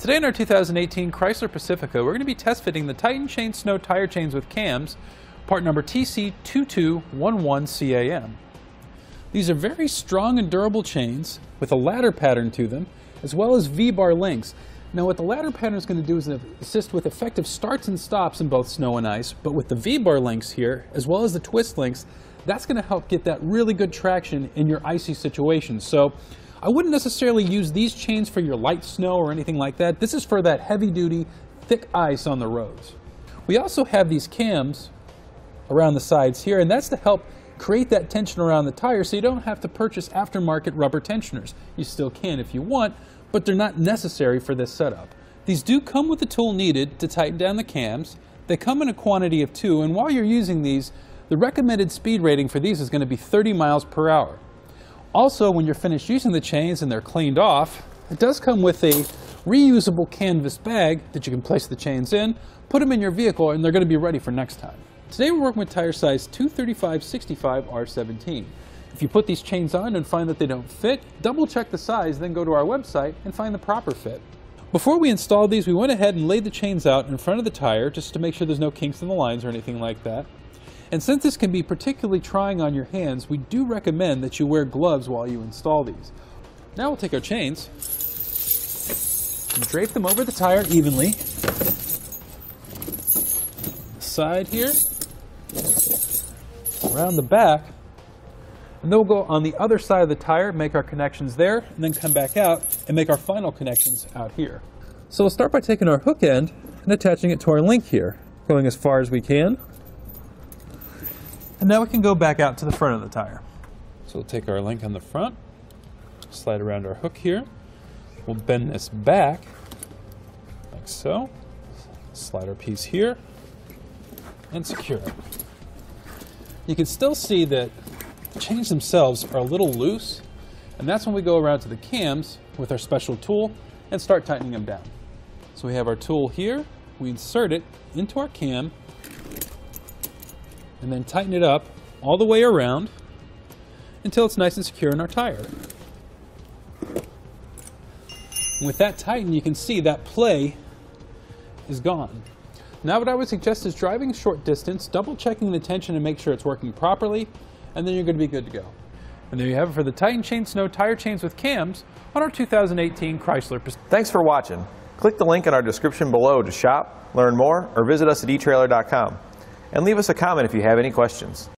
Today in our 2018 Chrysler Pacifica, we're going to be test fitting the Titan Chain Snow tire chains with cams, part number TC2211CAM. These are very strong and durable chains with a ladder pattern to them, as well as V-bar links. Now what the ladder pattern is going to do is assist with effective starts and stops in both snow and ice, but with the V-bar links here, as well as the twist links, that's going to help get that really good traction in your icy situations. So I wouldn't necessarily use these chains for your light snow or anything like that. This is for that heavy duty, thick ice on the roads. We also have these cams around the sides here, and that's to help create that tension around the tire so you don't have to purchase aftermarket rubber tensioners. You still can if you want, but they're not necessary for this setup. These do come with the tool needed to tighten down the cams. They come in a quantity of two, and while you're using these, the recommended speed rating for these is going to be 30 miles per hour. Also, when you're finished using the chains and they're cleaned off, it does come with a reusable canvas bag that you can place the chains in, put them in your vehicle, and they're going to be ready for next time. Today we're working with tire size 235-65 R17. If you put these chains on and find that they don't fit, double check the size, then go to our website and find the proper fit. Before we installed these, we went ahead and laid the chains out in front of the tire just to make sure there's no kinks in the lines or anything like that. And since this can be particularly trying on your hands, we do recommend that you wear gloves while you install these. Now we'll take our chains and drape them over the tire evenly. Side here, around the back, and then we'll go on the other side of the tire, make our connections there, and then come back out and make our final connections out here. So we'll start by taking our hook end and attaching it to our link here, going as far as we can. And now we can go back out to the front of the tire. So we'll take our link on the front, slide around our hook here. We'll bend this back, like so. Slide our piece here, and secure it. You can still see that the chains themselves are a little loose, and that's when we go around to the cams with our special tool and start tightening them down. So we have our tool here, we insert it into our cam, and then tighten it up all the way around until it's nice and secure in our tire. And with that tightened, you can see that play is gone. Now what I would suggest is driving a short distance, double checking the tension and make sure it's working properly, and then you're going to be good to go. And there you have it for the Titan Chain Snow tire chains with cams on our 2018 Chrysler. Thanks for watching. Click the link in our description below to shop, learn more, or visit us at eTrailer.com and leave us a comment if you have any questions.